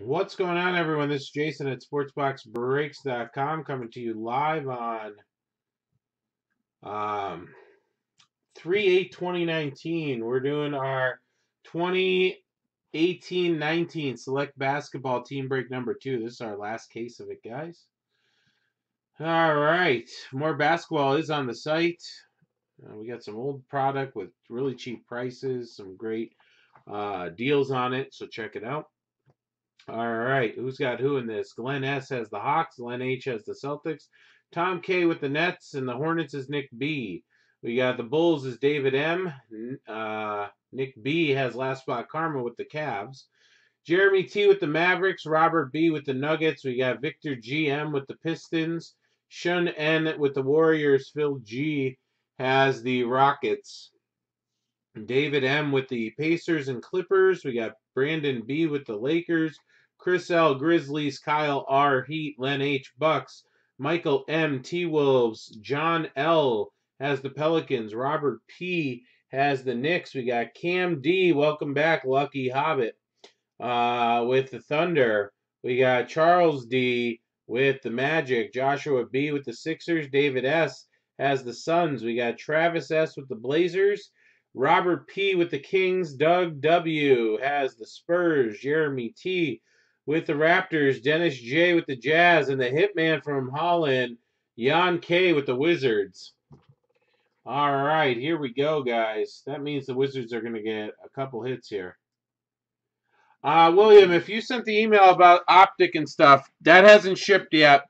What's going on, everyone? This is Jason at SportsBoxBreaks.com coming to you live on um, 3 8 2019. We're doing our 2018 19 Select Basketball Team Break number two. This is our last case of it, guys. All right. More basketball is on the site. Uh, we got some old product with really cheap prices, some great uh, deals on it, so check it out. All right, who's got who in this? Glenn S has the Hawks, Glenn H has the Celtics, Tom K with the Nets, and the Hornets is Nick B. We got the Bulls is David M. Uh, Nick B has last spot Karma with the Cavs. Jeremy T with the Mavericks, Robert B with the Nuggets. We got Victor GM with the Pistons, Shun N with the Warriors. Phil G has the Rockets. David M with the Pacers and Clippers. We got Brandon B with the Lakers. Chris L. Grizzlies, Kyle R. Heat, Len H. Bucks, Michael M. T. Wolves, John L. has the Pelicans, Robert P. has the Knicks. We got Cam D. Welcome back, Lucky Hobbit, uh, with the Thunder. We got Charles D. with the Magic, Joshua B. with the Sixers, David S. has the Suns. We got Travis S. with the Blazers. Robert P. with the Kings, Doug W. has the Spurs, Jeremy T with the Raptors, Dennis J with the Jazz, and the Hitman from Holland, Jan K with the Wizards. All right, here we go, guys. That means the Wizards are going to get a couple hits here. Uh, William, if you sent the email about Optic and stuff, that hasn't shipped yet.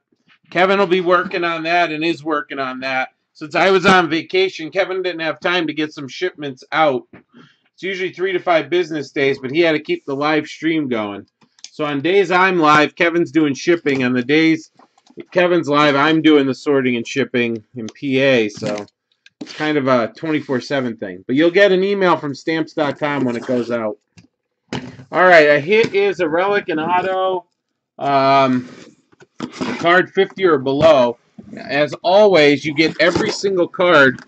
Kevin will be working on that and is working on that. Since I was on vacation, Kevin didn't have time to get some shipments out. It's usually three to five business days, but he had to keep the live stream going. So on days I'm live, Kevin's doing shipping. On the days Kevin's live, I'm doing the sorting and shipping in PA. So it's kind of a 24-7 thing. But you'll get an email from stamps.com when it goes out. All right, a hit is a relic, an auto, um, card 50 or below. As always, you get every single card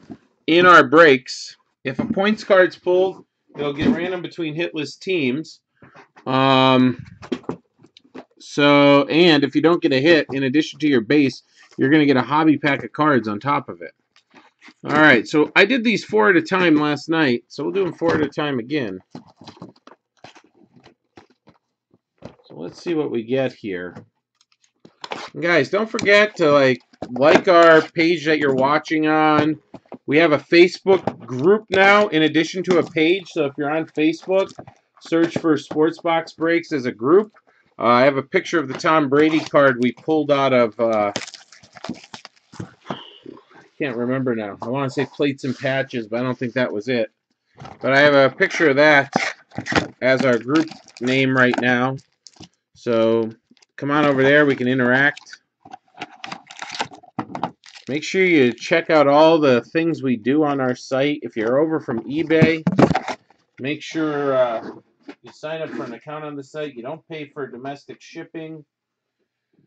in our breaks. If a points card's pulled, it'll get random between hitless teams. Um, so, and if you don't get a hit, in addition to your base, you're going to get a hobby pack of cards on top of it. All right, so I did these four at a time last night, so we'll do them four at a time again. So let's see what we get here. And guys, don't forget to like like our page that you're watching on. We have a Facebook group now in addition to a page. So if you're on Facebook, search for Sports Box Breaks as a group. Uh, I have a picture of the Tom Brady card we pulled out of, uh, I can't remember now. I want to say plates and patches, but I don't think that was it. But I have a picture of that as our group name right now. So come on over there. We can interact. Make sure you check out all the things we do on our site. If you're over from eBay, make sure uh, you sign up for an account on the site. You don't pay for domestic shipping.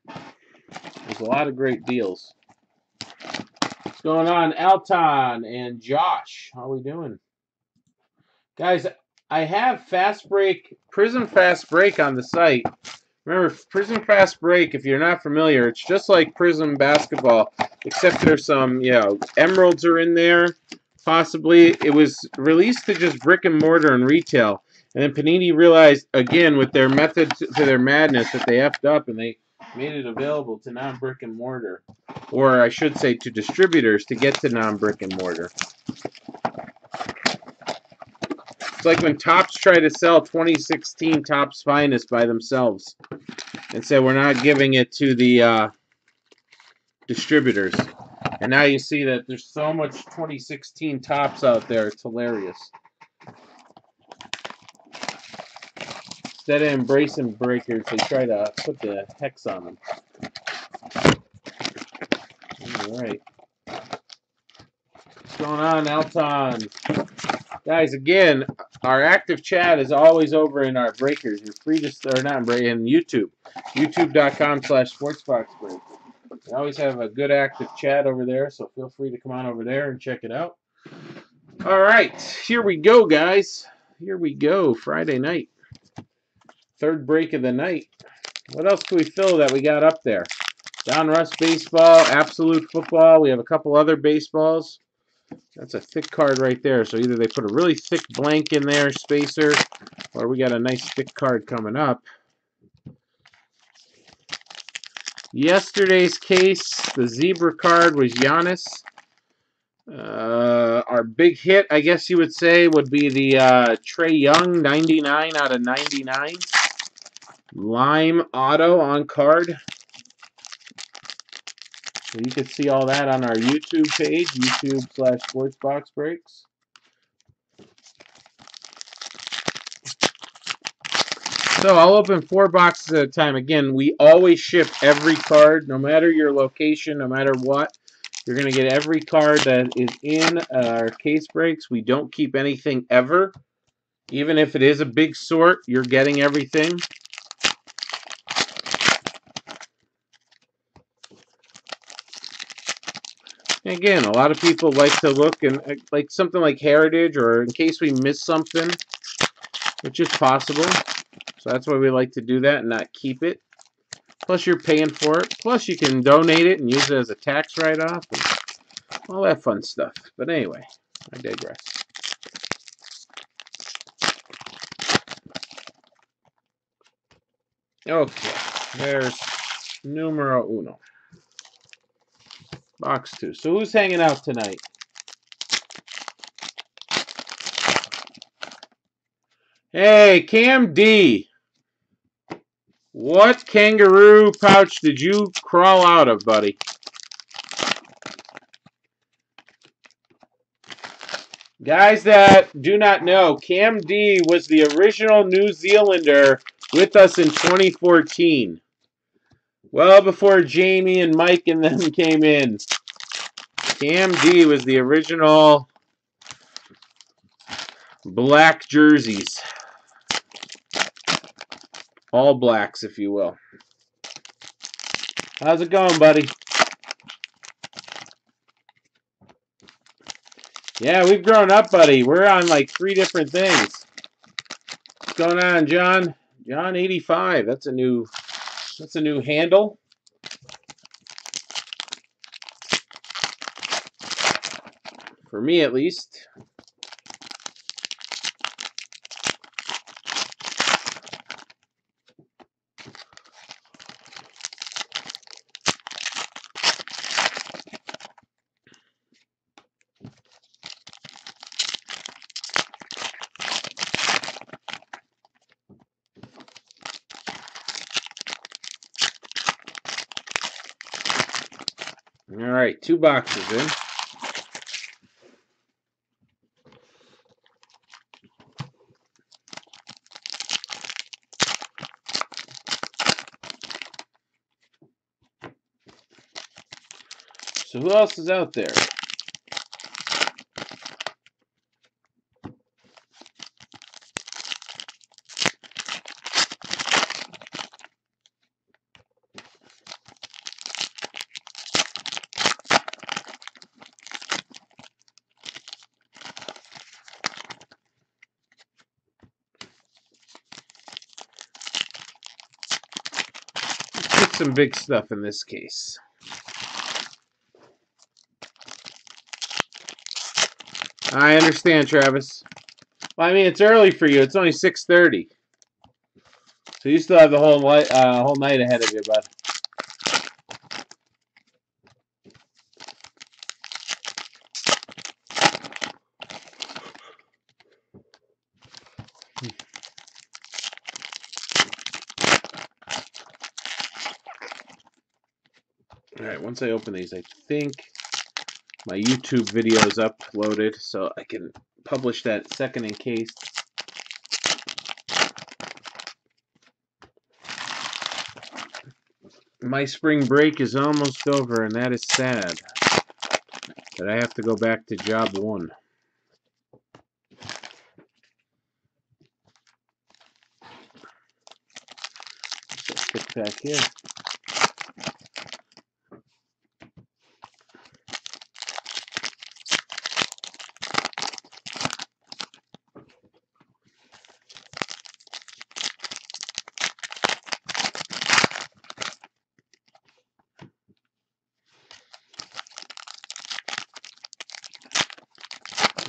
There's a lot of great deals. What's going on, Alton and Josh? How are we doing? Guys, I have Fast Break, Prism Fast Break on the site. Remember, Prism Fast Break, if you're not familiar, it's just like Prism Basketball, except there's some, you know, emeralds are in there, possibly. It was released to just brick and mortar and retail. And then Panini realized, again, with their method to their madness, that they effed up and they made it available to non-brick and mortar. Or I should say to distributors to get to non-brick and mortar. It's like when Topps try to sell 2016 Topps Finest by themselves and said we're not giving it to the uh, distributors. And now you see that there's so much 2016 Topps out there. It's hilarious. Instead of embracing breakers, they try to put the hex on them. Alright. What's going on, Alton? Guys, again, our active chat is always over in our breakers. You're free to start not in YouTube. YouTube.com slash sportsboxbreak. We always have a good active chat over there, so feel free to come on over there and check it out. All right, here we go, guys. Here we go, Friday night. Third break of the night. What else can we fill that we got up there? Don Donruss Baseball, Absolute Football. We have a couple other baseballs. That's a thick card right there. So either they put a really thick blank in there, spacer, or we got a nice thick card coming up. Yesterday's case, the zebra card was Giannis. Uh, our big hit, I guess you would say, would be the uh, Trae Young 99 out of 99. Lime Auto on card. So you can see all that on our YouTube page, YouTube slash Sports Box Breaks. So I'll open four boxes at a time. Again, we always ship every card, no matter your location, no matter what. You're going to get every card that is in our case breaks. We don't keep anything ever. Even if it is a big sort, you're getting everything. Again, a lot of people like to look and uh, like something like Heritage or in case we miss something, which is possible. So that's why we like to do that and not keep it. Plus you're paying for it. Plus you can donate it and use it as a tax write-off. All that fun stuff. But anyway, I digress. Okay, there's numero uno. Box two. So who's hanging out tonight? Hey, Cam D. What kangaroo pouch did you crawl out of, buddy? Guys that do not know, Cam D was the original New Zealander with us in 2014. Well before Jamie and Mike and them came in. Cam D was the original black jerseys. All blacks, if you will. How's it going, buddy? Yeah, we've grown up, buddy. We're on like three different things. What's going on, John? John 85. That's a new that's a new handle. For me at least. All right, two boxes in. So who else is out there? Let's some big stuff in this case. I understand, Travis. Well, I mean, it's early for you. It's only 6.30. So you still have the whole, uh, whole night ahead of you, bud. Once I open these, I think my YouTube video is uploaded, so I can publish that second in case. My spring break is almost over, and that is sad. But I have to go back to job one. Back here.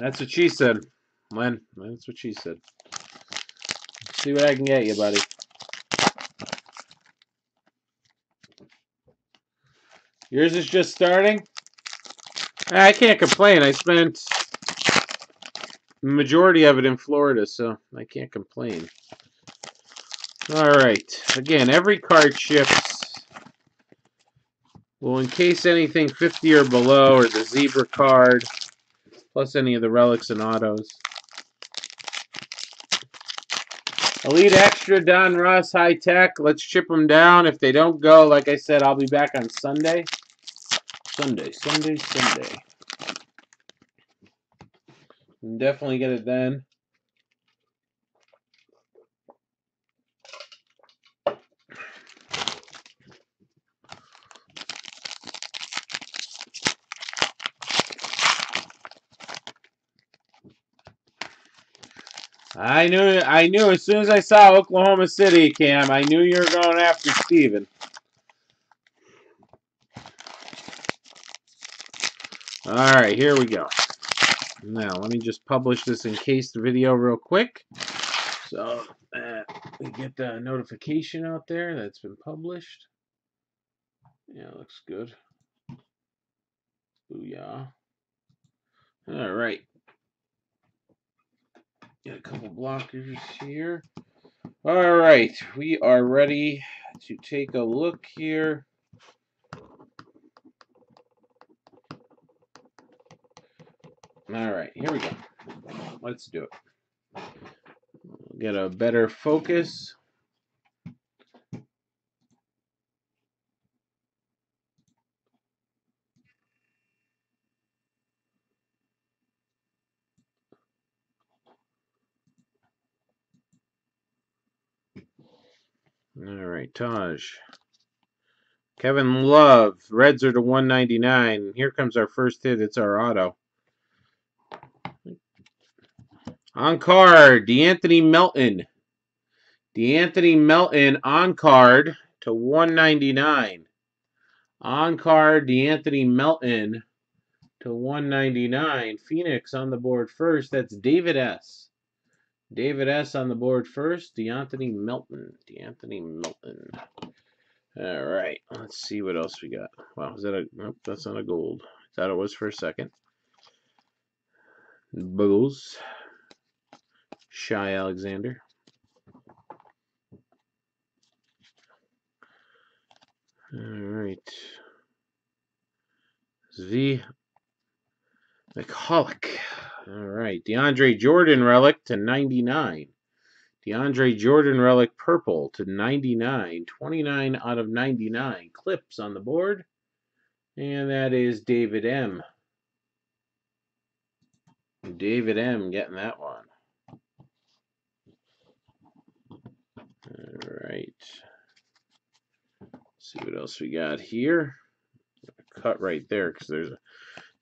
That's what she said. Len, that's what she said. See what I can get you, buddy. Yours is just starting? Ah, I can't complain. I spent majority of it in Florida, so I can't complain. All right. Again, every card ships. Well, in case anything 50 or below, or the zebra card, plus any of the relics and autos. Elite Extra, Donruss, High Tech. Let's chip them down. If they don't go, like I said, I'll be back on Sunday. Sunday, Sunday, Sunday. Definitely get it then. I knew I knew as soon as I saw Oklahoma City, Cam, I knew you were going after Steven. All right, here we go. Now, let me just publish this encased video real quick. So, we get the notification out there that's been published. Yeah, looks good. Booyah. All Get a couple blockers here. All right, we are ready to take a look here. All right, here we go. Let's do it. Get a better focus. All right, Taj. Kevin Love. Reds are to 199. Here comes our first hit. It's our auto. On card, De'Anthony Melton. De'Anthony Melton on card to 199. On card, De'Anthony Melton to 199. Phoenix on the board first. That's David S. David S. on the board first. De'Anthony Melton. De'Anthony Melton. All right. Let's see what else we got. Wow, is that a... Nope, that's not a gold. Thought it was for a second. Bulls. Shai Alexander. All right. Z. McCulloch. All right. DeAndre Jordan relic to 99. DeAndre Jordan relic purple to 99. 29 out of 99. Clips on the board. And that is David M. David M. getting that one. All right. see what else we got here. Cut right there because there's a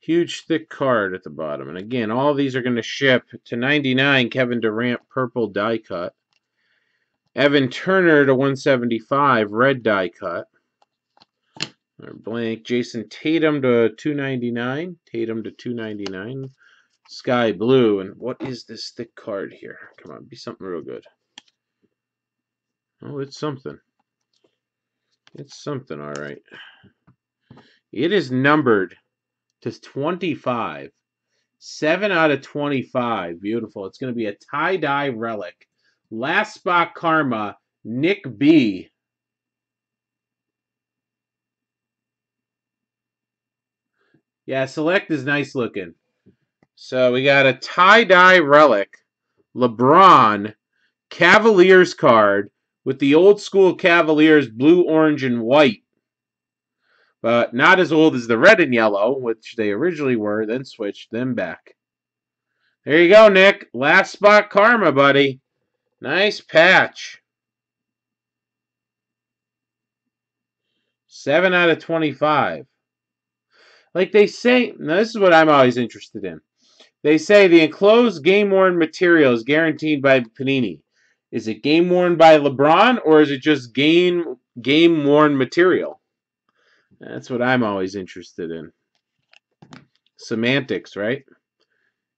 huge thick card at the bottom. And again, all these are going to ship to 99 Kevin Durant purple die cut. Evan Turner to 175 red die cut. Or blank. Jayson Tatum to 299. Tatum to 299. Sky blue. And what is this thick card here? Come on, be something real good. Oh, it's something. It's something, all right. It is numbered to 25. 7 out of 25. Beautiful. It's going to be a tie-dye relic. Last spot karma, Nick B. Yeah, select is nice looking. So we got a tie-dye relic. LeBron Cavaliers card with the old school Cavaliers blue, orange, and white. But not as old as the red and yellow, which they originally were, then switched them back. There you go, Nick. Last spot karma, buddy. Nice patch. 7 out of 25. Like they say, now this is what I'm always interested in. They say the enclosed game-worn material is guaranteed by Panini. Is it game worn by LeBron or is it just game game worn material? That's what I'm always interested in. Semantics, right?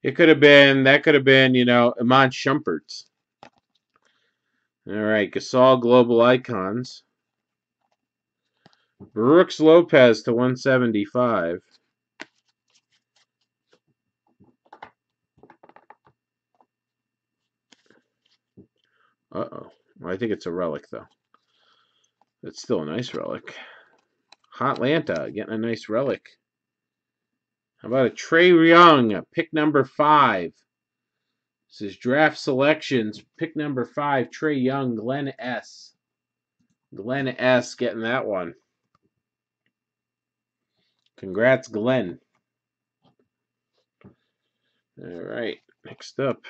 It could have been that could have been, you know, Iman Shumpert's. All right, Gasol Global Icons. Brooks Lopez to 175. Uh-oh. Well, I think it's a relic, though. It's still a nice relic. Hotlanta getting a nice relic. How about a Trae Young, pick number five? This is draft selections. Pick number five, Trae Young, Glenn S. Glenn S. getting that one. Congrats, Glenn. All right, next up.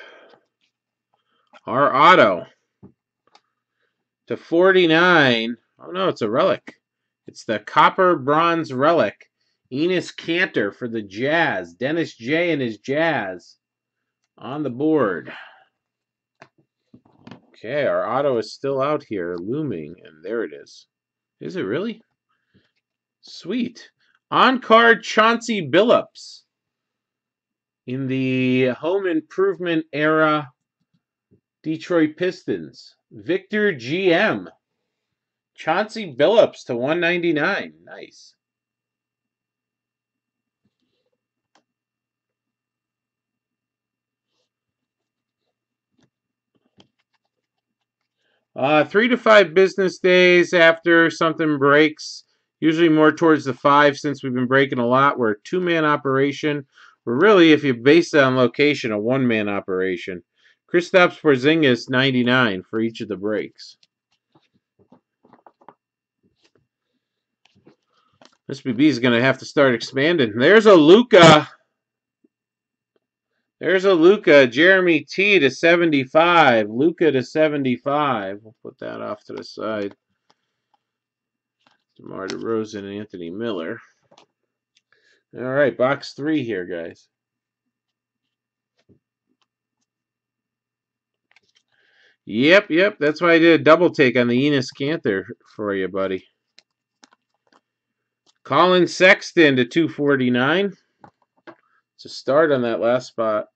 Our auto to 49. Oh no, it's a relic. It's the copper bronze relic. Enes Kanter for the Jazz. Dennis J and his Jazz on the board. Okay, our auto is still out here looming, and there it is. Is it really? Sweet. On card Chauncey Billups in the home improvement era Detroit Pistons. Victor GM. Chauncey Billups to 199. Nice. Uh, three to five business days after something breaks, usually more towards the five since we've been breaking a lot. We're a two man operation. We're really, if you base it on location, a one man operation. Kristaps Porzingis 99 for each of the breaks. SBB is going to have to start expanding. There's a Luka. There's a Luka. Jeremy T to 75. Luka to 75. We'll put that off to the side. DeMar DeRozan and Anthony Miller. All right, box three here, guys. Yep, yep. That's why I did a double take on the Enes Kanter for you, buddy. Collin Sexton to 249. It's a start on that last spot.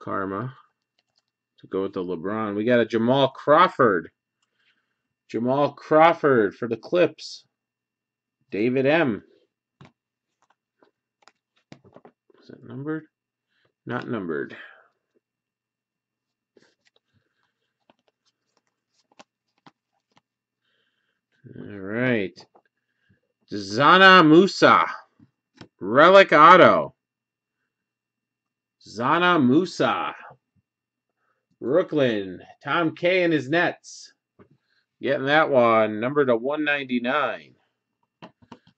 Karma. To go with the LeBron. We got a Jamal Crawford. Jamal Crawford for the Clips. David M. Is it numbered? Not numbered. All right. Zana Musa. Relic Auto. Zana Musa. Brooklyn. Tom K and his Nets. Getting that one. Number to 199.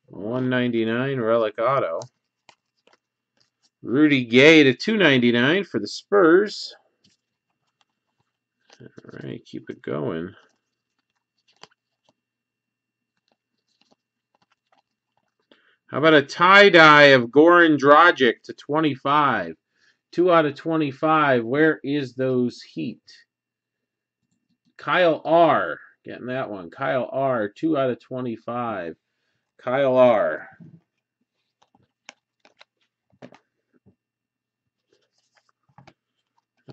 199 Relic Auto. Rudy Gay to 299 for the Spurs. All right, keep it going. How about a tie-dye of Goran Dragic to 25? Two out of 25. Where is those heat? Kyle R. Getting that one. Kyle R. Two out of 25. Kyle R.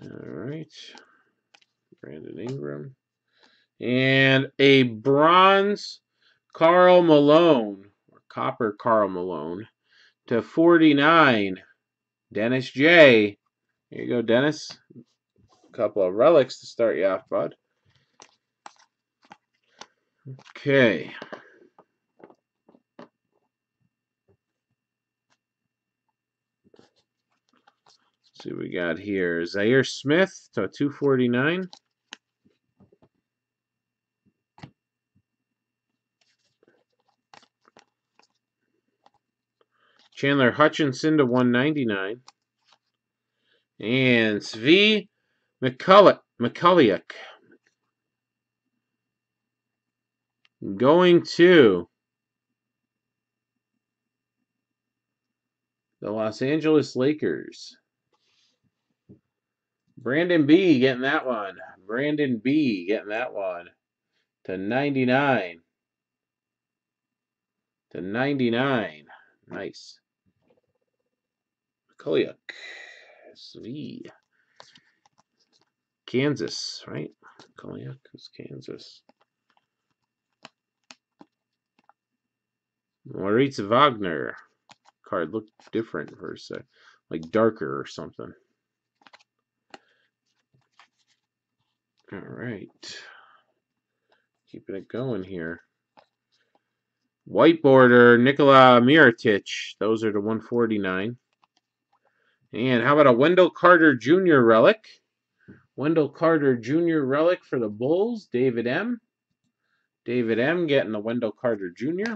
All right. Brandon Ingram. And a bronze Karl Malone Copper Karl Malone to 49. Dennis J. Here you go, Dennis. A couple of relics to start you off, bud. Okay. See what we got here. Zhaire Smith to 249. Chandler Hutchison to 199. And Svi Mykhailiuk going to the Los Angeles Lakers. Brandon B getting that one. Brandon B getting that one to 99. To 99. Nice. Koyuk. Svi. Kansas, right? Koyuk is Kansas. Moritz Wagner. Card looked different for a sec. Like darker or something. All right. Keeping it going here. White border, Nikola Mirotic. Those are the 149. And how about a Wendell Carter Jr. relic? Wendell Carter Jr. relic for the Bulls, David M. David M. getting the Wendell Carter Jr.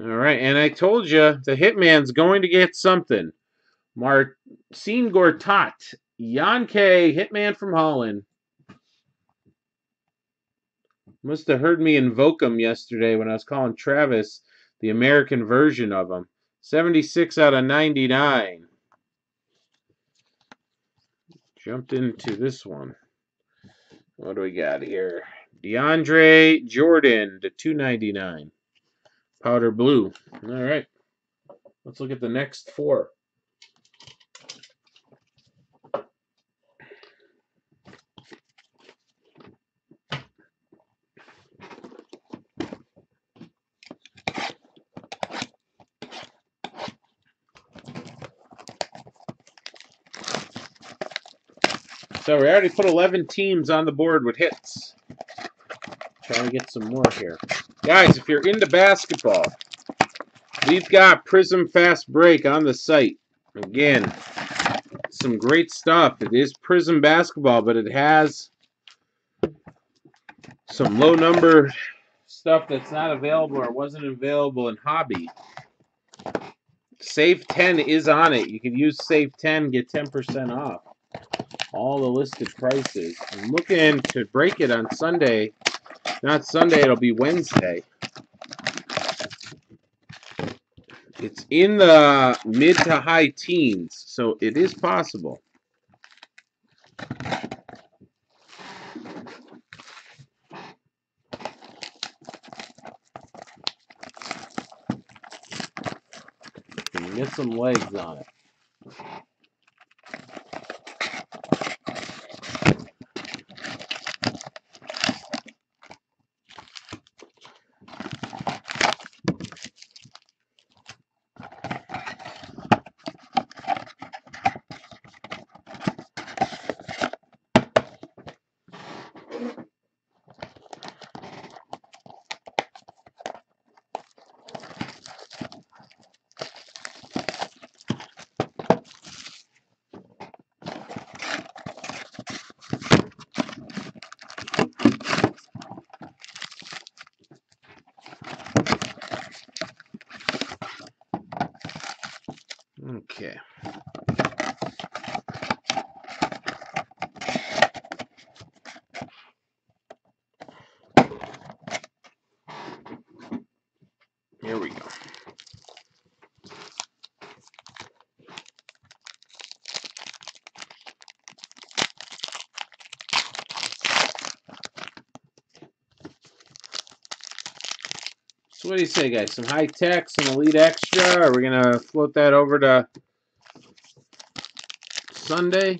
All right, and I told you the Hitman's going to get something. Marcin Gortat, K, Hitman from Holland. Must have heard me invoke him yesterday when I was calling Travis the American version of him. 76 out of 99. Jumped into this one. What do we got here? DeAndre Jordan to 299. Powder blue. All right. Let's look at the next four. So we already put 11 teams on the board with hits. Trying to get some more here. Guys, if you're into basketball, we've got Prism Fast Break on the site. Again, some great stuff. It is Prism Basketball, but it has some low number stuff that's not available or wasn't available in Hobby. Save 10 is on it. You can use Save 10, get 10% off all the listed prices. I'm looking to break it on Sunday. Not Sunday, it'll be Wednesday. It's in the mid to high teens, so it is possible. get some legs on it. Okay. Here we go. So what do you say, guys? Some high tech, some elite extra. Are we gonna float that over to Sunday?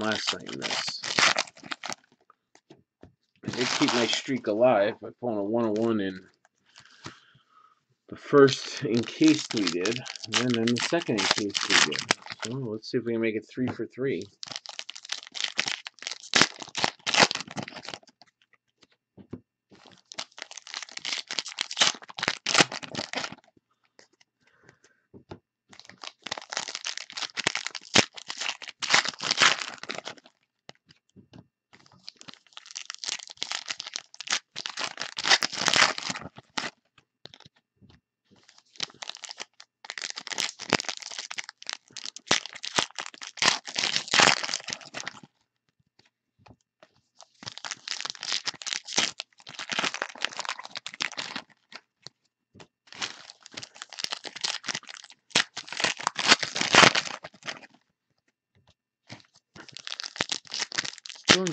Last in this. keep my streak alive by pulling a 101 in the first encased we did, and then the second encased we did. So let's see if we can make it three for three.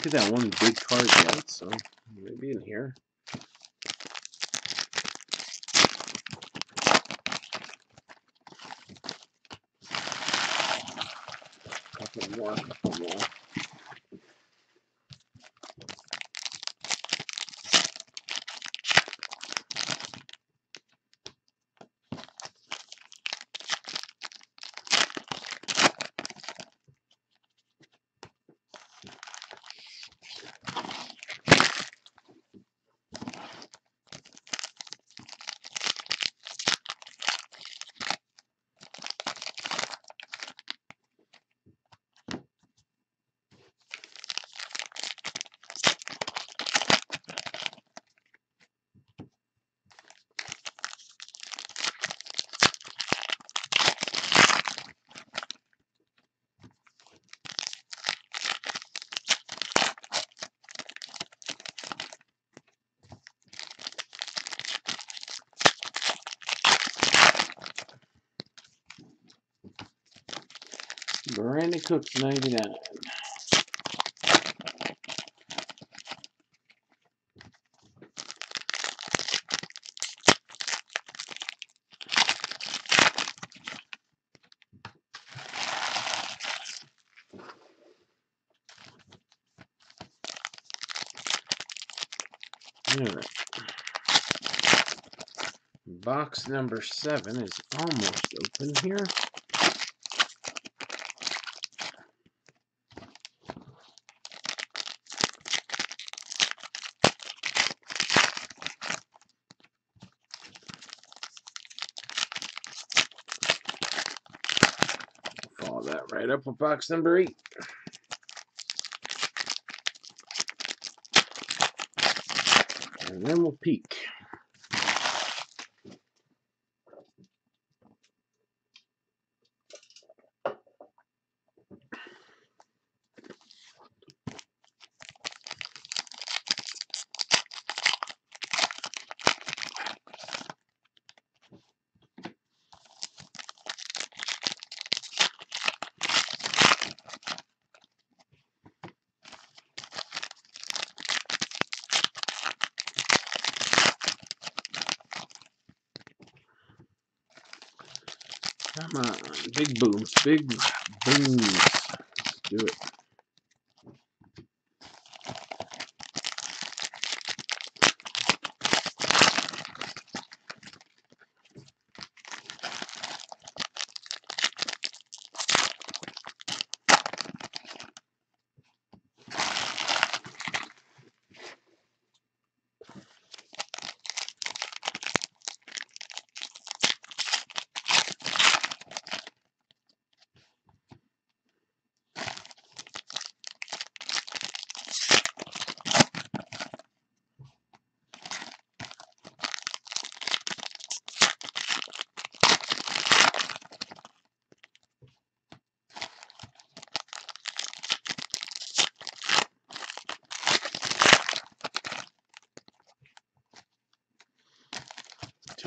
Didn't that one big card yet, so maybe in here. Brandon Cooks 99. Alright. Box number seven is almost open here. Follow that right up with box number eight. And then we'll peek. Come on, big booms,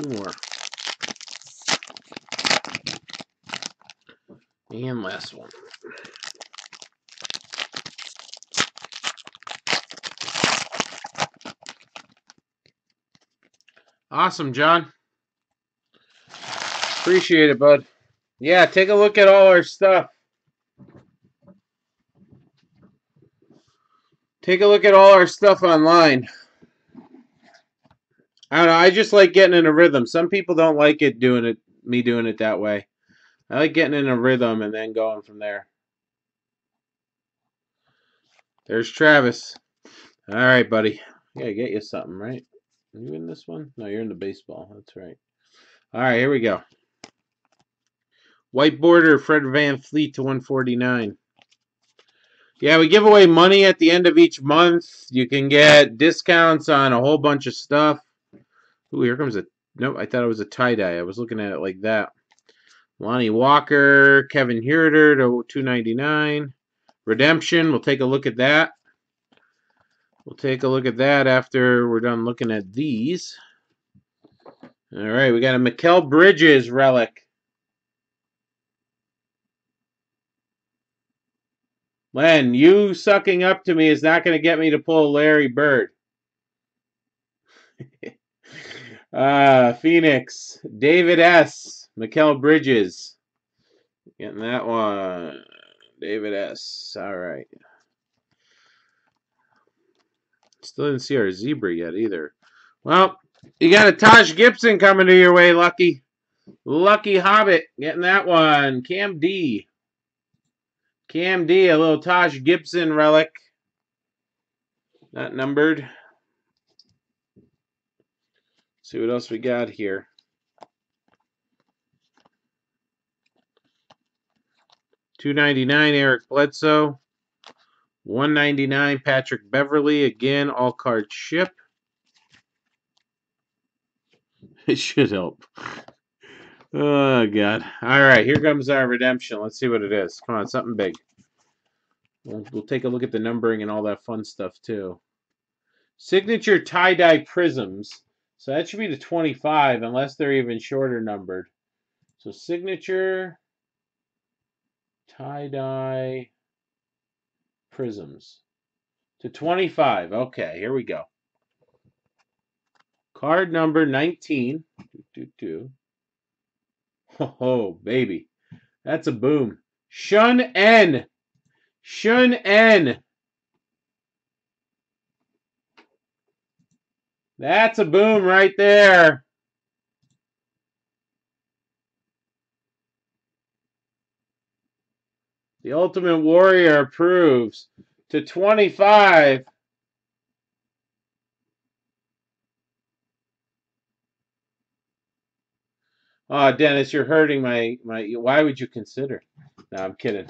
more. And last one. Awesome, John. Appreciate it, bud. Yeah, take a look at all our stuff. Take a look at all our stuff online. I just like getting in a rhythm. Some people don't like it doing it, me doing it that way. I like getting in a rhythm and then going from there. There's Travis. All right, buddy. I gotta get you something, right? Are you in this one? No, you're in the baseball. That's right. All right, here we go. White border, Fred VanVleet to 149. Yeah, we give away money at the end of each month. You can get discounts on a whole bunch of stuff. Ooh, here comes a... Nope, I thought it was a tie-dye. I was looking at it like that. Lonnie Walker, Kevin Huerter to 299. Redemption, we'll take a look at that. We'll take a look at that after we're done looking at these. All right, we got a Mikal Bridges relic. Len, you sucking up to me is not going to get me to pull Larry Bird. uh, Phoenix, David S., Mikal Bridges. Getting that one. David S. All right. Still didn't see our zebra yet either. Well, you got a Taj Gibson coming to your way, Lucky. Lucky Hobbit getting that one. Cam D. Cam D, a little Taj Gibson relic. Not numbered. See what else we got here. Two ninety nine Eric Bledsoe. 199 Patrick Beverley. Again, all card ship. It should help. Oh, God. All right, here comes our redemption. Let's see what it is. Come on, something big. We'll, we'll take a look at the numbering and all that fun stuff, too. Signature tie-dye prisms. So that should be the 25, unless they're even shorter numbered. So signature tie-dye prisms to 25. Okay, here we go. Card number 19. Doo, doo, doo. Oh, baby. That's a boom. Shun N. Shun N. That's a boom right there. The Ultimate Warrior approves to 25. Oh, Dennis, you're hurting my my. Why would you consider? No, I'm kidding.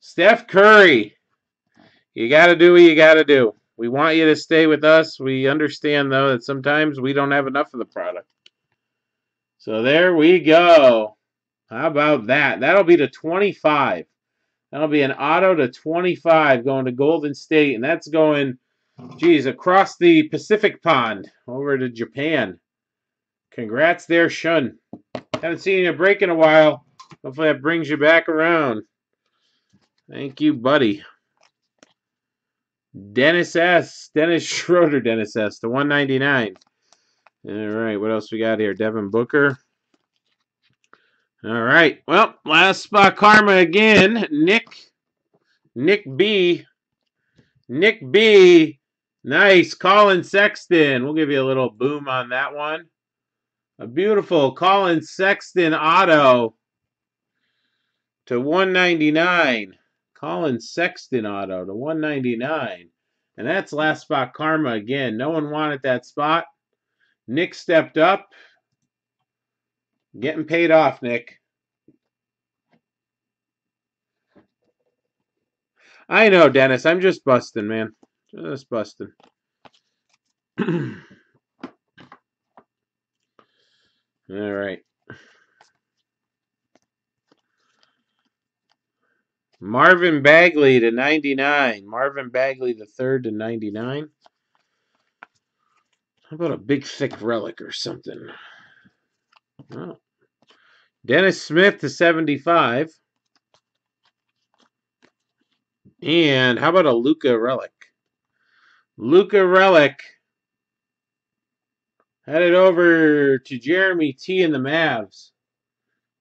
Steph Curry, you got to do what you got to do. We want you to stay with us. We understand though that sometimes we don't have enough of the product. So there we go. How about that? That'll be to 25. That'll be an auto to 25 going to Golden State, and that's going, geez, across the Pacific pond over to Japan. Congrats there, Shun. Haven't seen you break in a while. Hopefully that brings you back around. Thank you, buddy. Dennis S. Dennis Schroeder, Dennis S. The 199. All right, what else we got here? Devin Booker. All right. Well, last spot karma again. Nick. Nick B. Nick B. Nice. Collin Sexton. We'll give you a little boom on that one. A beautiful Collin Sexton auto to 199. Collin Sexton auto to 199. And that's last spot karma again. No one wanted that spot. Nick stepped up. Getting paid off, Nick. I know, Dennis. I'm just busting, man. Just busting. All right. Marvin Bagley to 99. Marvin Bagley the third to 99. How about a big thick relic or something? Oh. Dennis Smith to 75. And how about a Luka Relic? Luka Relic. Headed over to Jeremy T and the Mavs.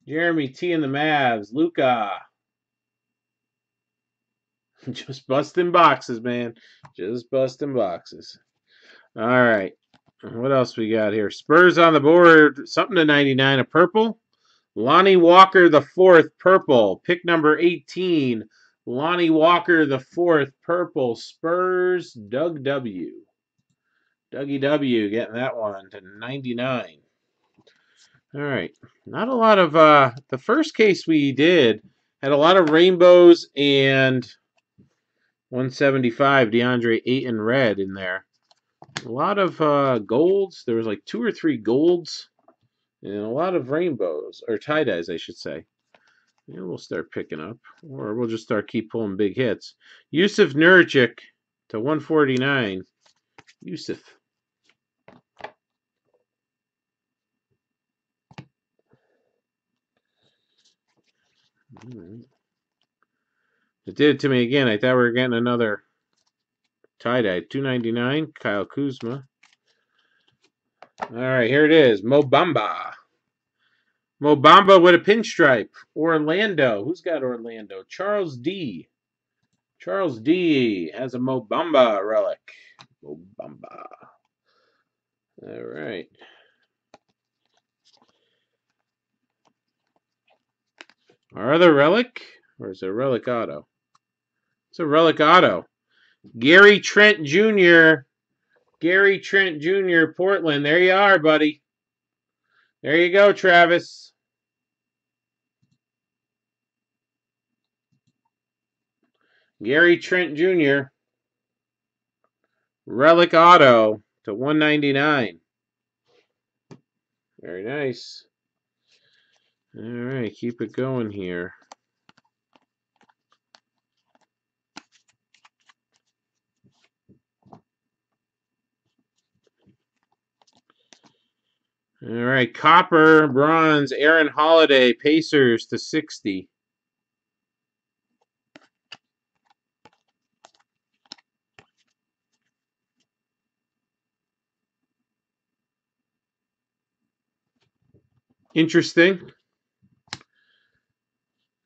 Jeremy T and the Mavs. Luka. Just busting boxes, man. Just busting boxes. All right. What else we got here? Spurs on the board. Something to 99. A purple. Lonnie Walker the fourth, purple. Pick number 18. Lonnie Walker the fourth, purple. Spurs, Doug W. Dougie W getting that one to 99. All right. Not a lot of, uh, the first case we did had a lot of rainbows and 175 DeAndre Ayton red in there. A lot of uh, golds. There was like two or three golds and a lot of rainbows, or tie-dyes, I should say. Yeah, we'll start picking up, or we'll just start keep pulling big hits. Jusuf Nurkic to 149. Yusuf. It did it to me again. I thought we were getting another tie-dye. 299, Kyle Kuzma. All right, here it is. Mo Bamba. Mobamba Mo with a pinstripe. Orlando. Who's got Orlando? Charles D. Charles D has a Mo Bamba relic. Mo Bamba. All right. Our other relic? Or is it relic auto? It's a relic auto. Gary Trent Jr. Gary Trent Jr., Portland. There you are, buddy. There you go, Travis. Gary Trent Jr. Relic Auto to 199. Very nice. All right, keep it going here. All right, copper, bronze, Aaron Holiday, Pacers to 60. Interesting.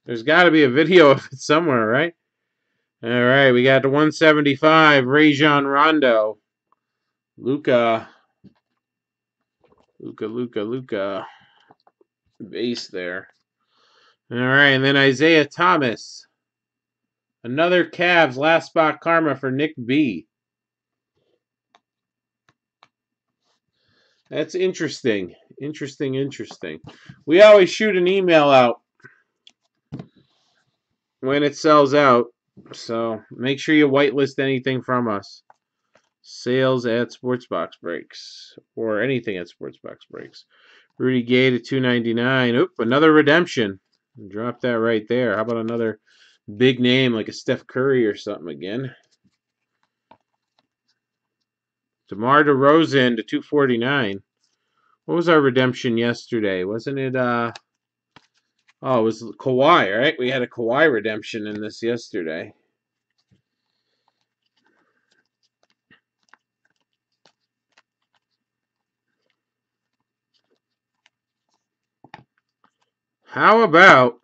There's got to be a video of it somewhere, right? All right, we got the 175, Rajon Rondo. Luka Luka, Luca, Luka Base there. All right, and then Isaiah Thomas. Another Cavs last spot karma for Nick B. That's interesting. Interesting, interesting. We always shoot an email out when it sells out. So make sure you whitelist anything from us sales at Sportsbox Breaks or anything at Sportsbox Breaks. Rudy Gay to 299. Oop, another redemption. Drop that right there. How about another big name like a Steph Curry or something again? DeMar DeRozan to 249. What was our redemption yesterday? Wasn't it uh Oh, it was Kawhi, right? We had a Kawhi redemption in this yesterday. How about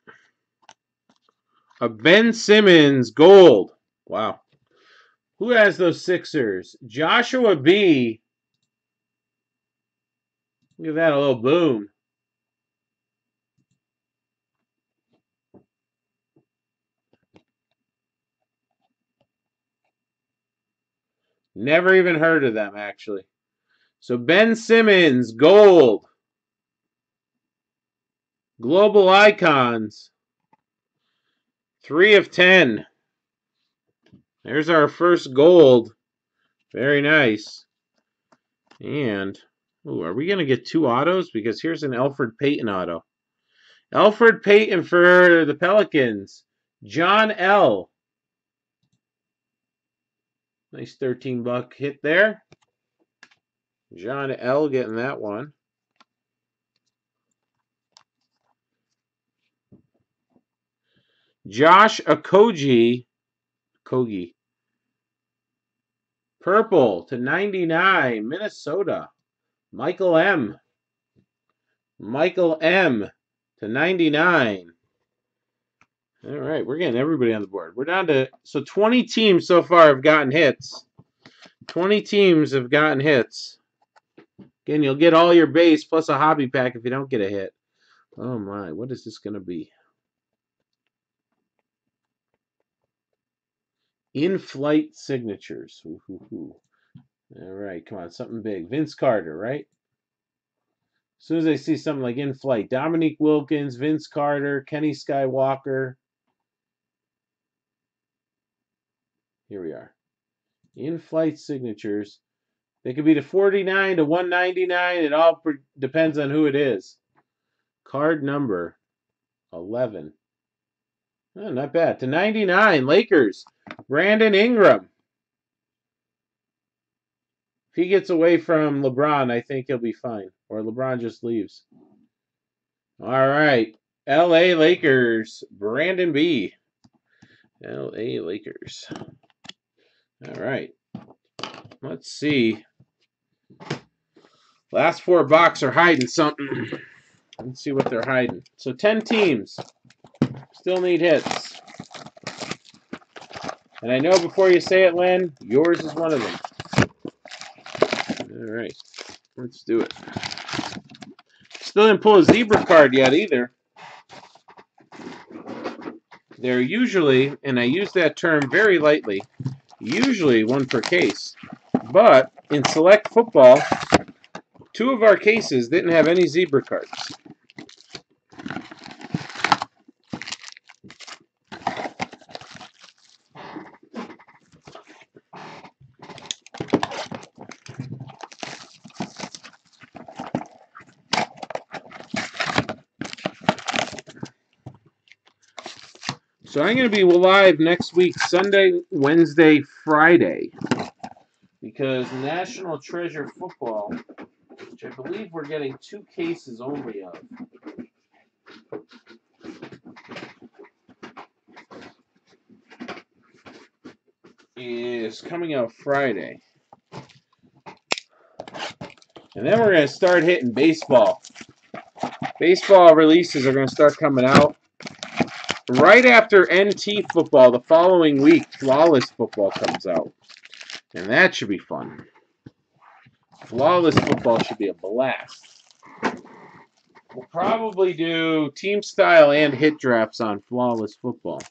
a Ben Simmons gold? Wow. Who has those Sixers? Joshua B. Give that a little boom. Never even heard of them, actually. So Ben Simmons, gold. Global icons. Three of ten. There's our first gold. Very nice. And, ooh, are we going to get two autos? Because here's an Elfrid Payton auto. Elfrid Payton for the Pelicans. John L. Nice 13 buck hit there. John L. getting that one. Josh Okogie, Kogi. Purple to 99, Minnesota. Michael M. Michael M. to 99. All right, we're getting everybody on the board. We're down to, so 20 teams so far have gotten hits. 20 teams have gotten hits. Again, you'll get all your base plus a hobby pack if you don't get a hit. Oh my, what is this going to be? In-flight signatures. All right, come on, something big. Vince Carter, right? As soon as I see something like in flight, Dominique Wilkins, Vince Carter, Kenny Skywalker. Here we are. In flight signatures. They could be to 49 to 199. It all depends on who it is. Card number 11. Oh, not bad. To 99, Lakers. Brandon Ingram. If he gets away from LeBron, I think he'll be fine. Or LeBron just leaves. All right. LA Lakers. Brandon B. LA Lakers. All right. Let's see. Last four box are hiding something. Let's see what they're hiding. So 10 teams. Still need hits. And I know before you say it, Lynn, yours is one of them. All right, let's do it. Still didn't pull a zebra card yet either. They're usually, and I use that term very lightly, usually one per case. But in select football, two of our cases didn't have any zebra cards. So I'm going to be live next week, Sunday, Wednesday, Friday, because National Treasure Football, which I believe we're getting two cases only of. Is coming out Friday. And then we're going to start hitting baseball. Baseball releases are going to start coming out right after NT football, the following week, Flawless football comes out. And that should be fun. Flawless football should be a blast. We'll probably do team style and hit drafts on Flawless football.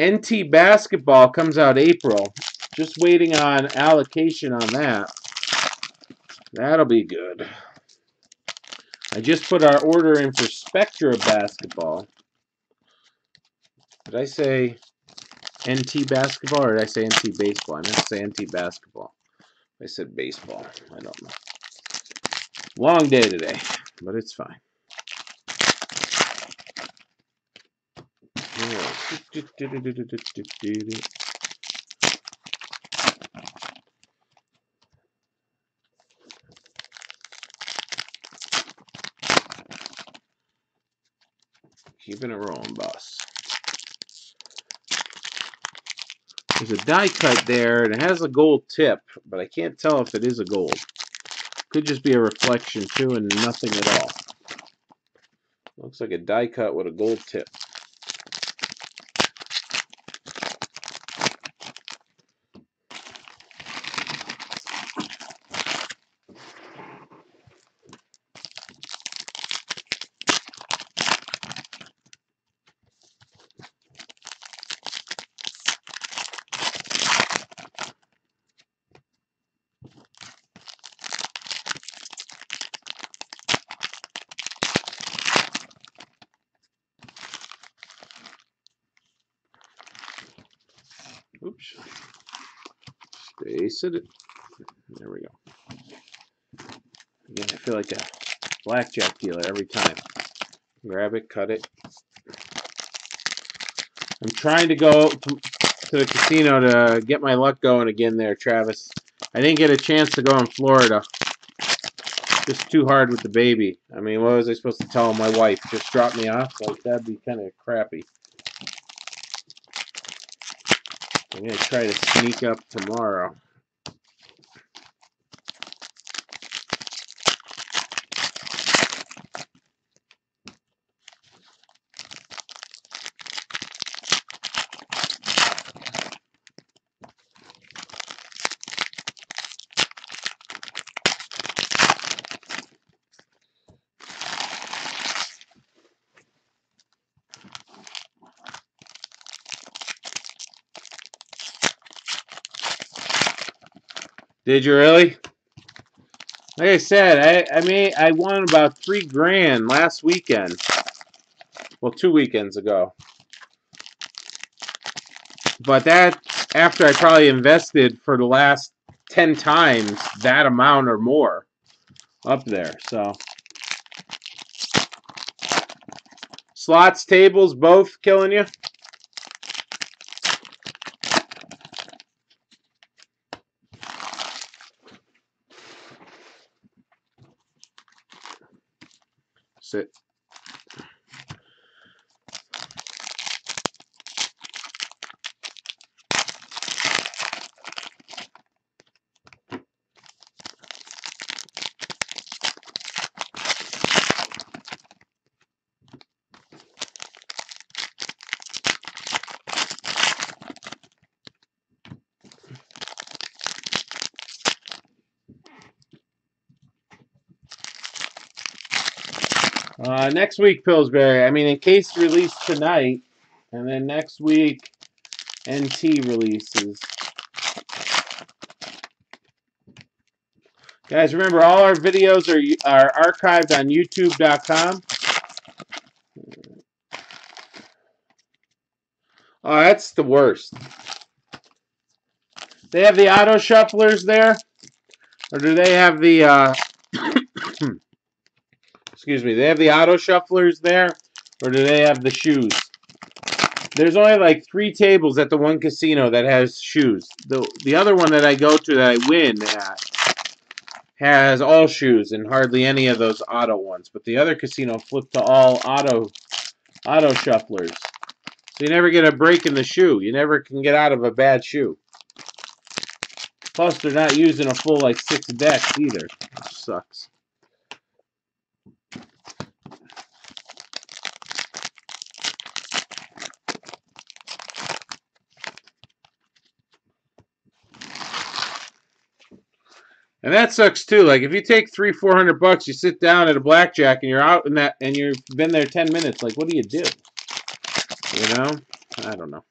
NT basketball comes out April. Just waiting on allocation on that. That'll be good. I just put our order in for Spectra basketball. Did I say NT basketball or did I say NT baseball? I meant to say NT basketball. I said baseball. I don't know. Long day today, but it's fine. Keeping it rolling, boss. There's a die cut there, and it has a gold tip, but I can't tell if it is a gold. Could just be a reflection, too, and nothing at all. Looks like a die cut with a gold tip. It. There we go. Again, I feel like a blackjack dealer every time. Grab it, cut it. I'm trying to go to, to the casino to get my luck going again there, Travis. I didn't get a chance to go in Florida. Just too hard with the baby. I mean, what was I supposed to tell my wife? Just drop me off? Like, that'd be kind of crappy. I'm going to try to sneak up tomorrow. Did you really? Like I said, I I made I won about three grand last weekend. Well, two weekends ago. But that after I probably invested for the last ten times that amount or more up there. So slots, tables, both killing you. Sit. Uh, next week, Pillsbury. I mean, in case released tonight, and then next week, NT releases. Guys, remember all our videos are are archived on YouTube.com. Oh, that's the worst. They have the auto shufflers there, or do they have the? Uh, excuse me, they have the auto shufflers there, or do they have the shoes? There's only like three tables at the one casino that has shoes. The the other one that I go to that I win at has all shoes and hardly any of those auto ones. But the other casino flipped to all auto auto shufflers. So you never get a break in the shoe. You never can get out of a bad shoe. Plus, they're not using a full like six decks either. Which sucks. And that sucks too. Like if you take three, four hundred bucks, you sit down at a blackjack and you're out in that and you've been there ten minutes. Like what do you do? You know? I don't know.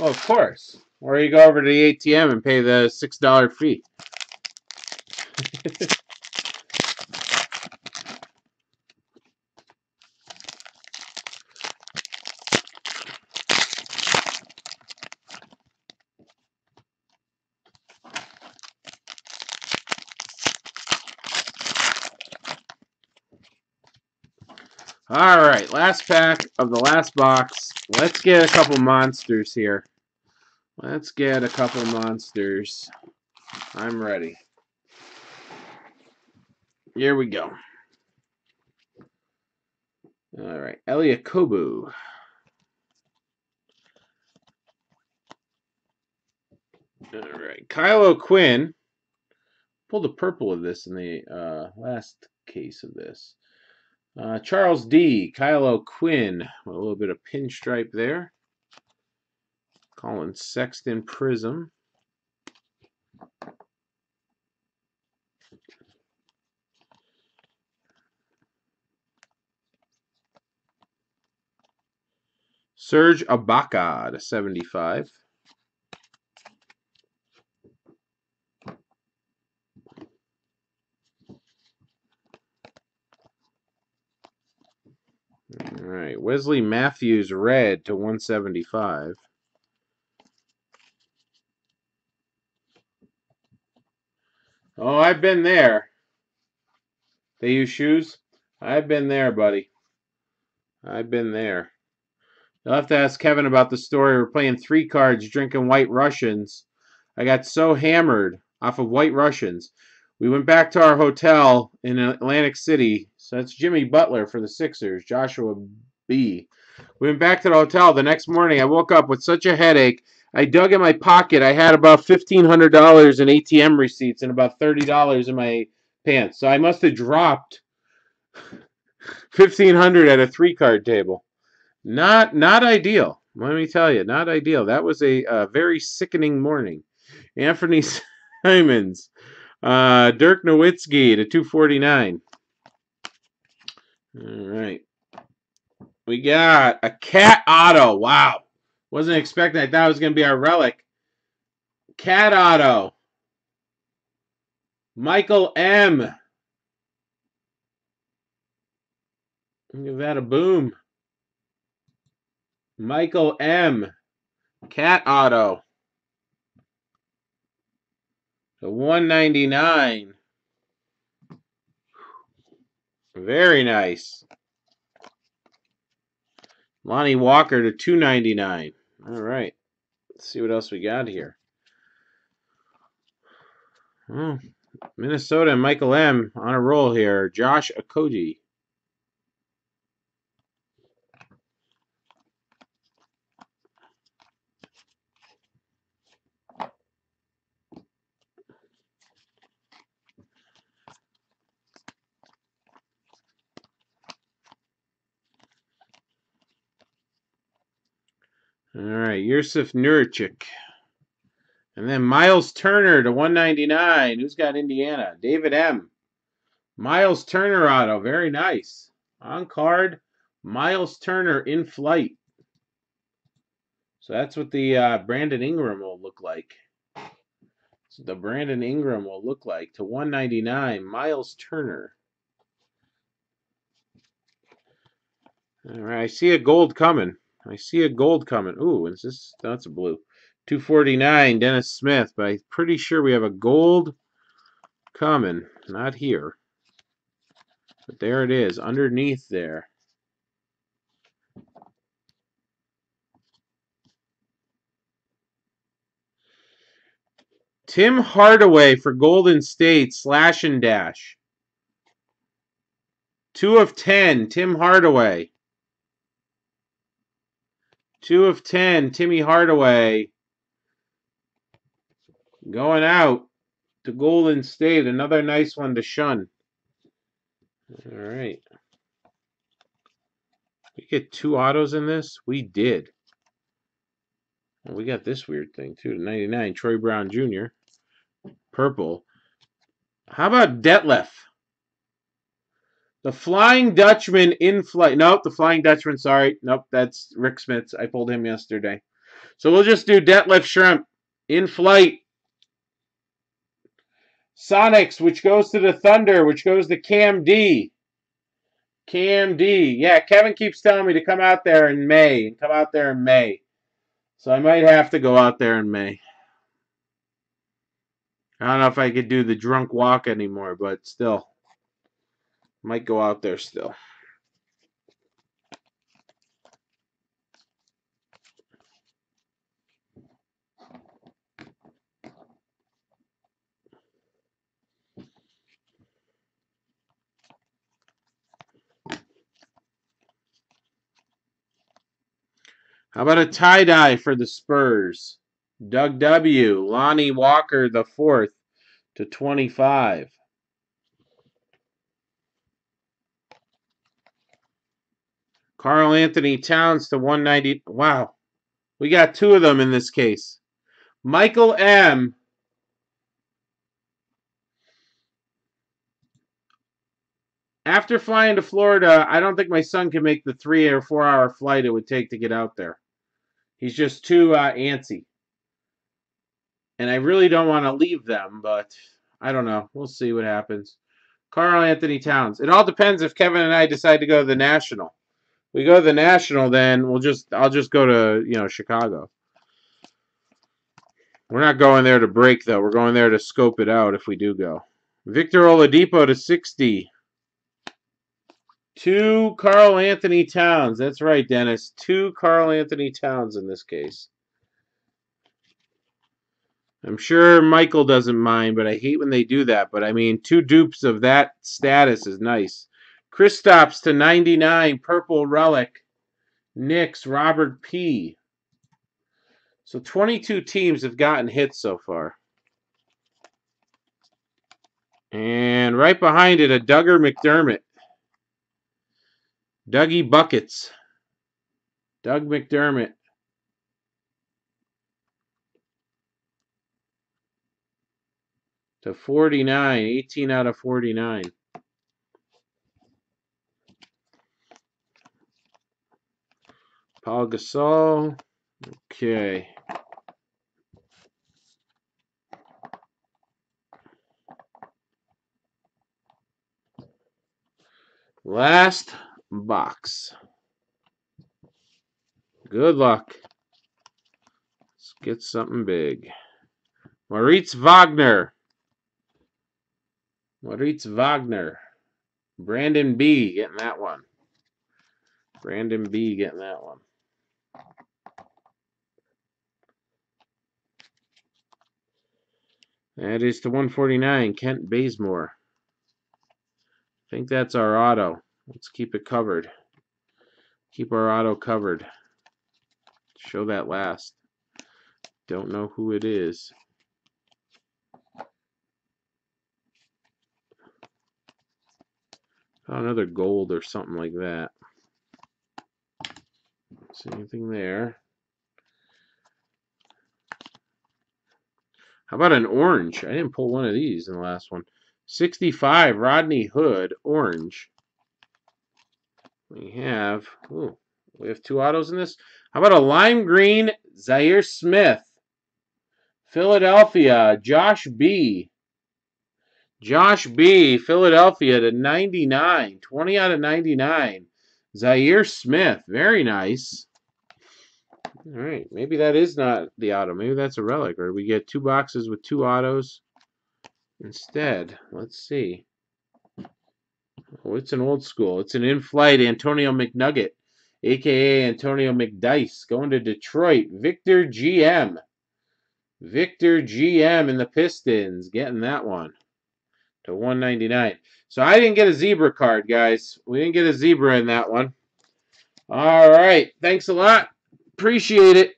Well, of course. Or you go over to the ATM and pay the $6 fee. All right, last pack of the last box. Let's get a couple monsters here. Let's get a couple monsters. I'm ready. Here we go. All right, Elia Kobu. All right, Kyle Quinn. Pulled a purple of this in the uh, last case of this. Uh, Charles D. Kyle Quinn. a little bit of pinstripe there. Collin Sexton Prism. Serge Ibaka to 75. All right, Wesley Matthews red to 175. Oh, I've been there. They use shoes? I've been there, buddy. I've been there. You'll have to ask Kevin about the story. We're playing three cards, drinking White Russians. I got so hammered off of White Russians. We went back to our hotel in Atlantic City. So that's Jimmy Butler for the Sixers, Joshua B. We went back to the hotel. The next morning, I woke up with such a headache. I dug in my pocket. I had about $1,500 in ATM receipts and about $30 in my pants. So I must have dropped 1500 at a three card table. Not not ideal. Let me tell you, not ideal. That was a, a very sickening morning. Anfernee Simons, uh, Dirk Nowitzki to 249. All right. We got a cat auto. Wow. Wasn't expecting. I thought it was going to be our relic. Cat auto. Michael M. Give that a boom. Michael M. Cat Auto. The 199. Very nice. Lonnie Walker to 299. All right. Let's see what else we got here. Oh, Minnesota Michael M on a roll here. Josh Okogie. All right, Jusuf Nurkic. And then Miles Turner to 199. Who's got Indiana? David M. Miles Turner auto. Very nice. On card, Miles Turner in flight. So that's what the uh, Brandon Ingram will look like. So the Brandon Ingram will look like to 199. Miles Turner. All right, I see a gold coming. I see a gold coming. Ooh, is this? That's a blue. 249, Dennis Smith. But I'm pretty sure we have a gold coming. Not here. But there it is, underneath there. Tim Hardaway for Golden State, slash and dash. Two of ten, Tim Hardaway. Two of ten, Timmy Hardaway. Going out to Golden State. Another nice one to shun. All right. We get two autos in this? We did. We got this weird thing too. 99, Troy Brown Jr. Purple. How about Detlef? The Flying Dutchman in flight. Nope, the Flying Dutchman, sorry. Nope, that's Rik Smits. I pulled him yesterday. So we'll just do Detlef Schrempf in flight. Sonics, which goes to the Thunder, which goes to Cam D. Cam D. Yeah, Kevin keeps telling me to come out there in May. And come out there in May. So I might have to go out there in May. I don't know if I could do the drunk walk anymore, but still. Might go out there still. How about a tie dye for the Spurs? Doug W. Lonnie Walker the fourth to 25. Karl Anthony Towns to 190. Wow. We got two of them in this case. Michael M. After flying to Florida, I don't think my son can make the three or four hour flight it would take to get out there. He's just too uh, antsy. And I really don't want to leave them, but I don't know. We'll see what happens. Karl Anthony Towns. It all depends if Kevin and I decide to go to the National we go to the national, then we'll just I'll just go to you know Chicago. We're not going there to break though. We're going there to scope it out if we do go. Victor Oladipo to 60. Two Karl Anthony Towns. That's right, Dennis. Two Karl Anthony Towns in this case. I'm sure Michael doesn't mind, but I hate when they do that. But I mean, two dupes of that status is nice. Kristaps to 99, purple relic. Knicks, Robert P. So 22 teams have gotten hits so far. And right behind it, a Duggar McDermott. Dougie Buckets. Doug McDermott. To 49, 18 out of 49. Pau Gasol. Okay. Last box. Good luck. Let's get something big. Moritz Wagner. Moritz Wagner. Brandon B getting that one. Brandon B getting that one. That is to 149, Kent Bazemore. I think that's our auto. Let's keep it covered. Keep our auto covered. Show that last. Don't know who it is. Oh, another gold or something like that. See anything there? How about an orange? I didn't pull one of these in the last one. 65, Rodney Hood, orange. We have, ooh, we have two autos in this. How about a lime green, Zhaire Smith. Philadelphia, Josh B. Josh B. Philadelphia to 99. 20 out of 99. Zhaire Smith. Very nice. All right. Maybe that is not the auto. Maybe that's a relic. Or we get two boxes with two autos instead. Let's see. Oh, it's an old school. It's an in-flight Antonio McNugget, a.k.a. Antonio McDyess, going to Detroit. Victor GM. Victor GM in the Pistons, getting that one to 199. So I didn't get a zebra card, guys. We didn't get a zebra in that one. All right. Thanks a lot. Appreciate it.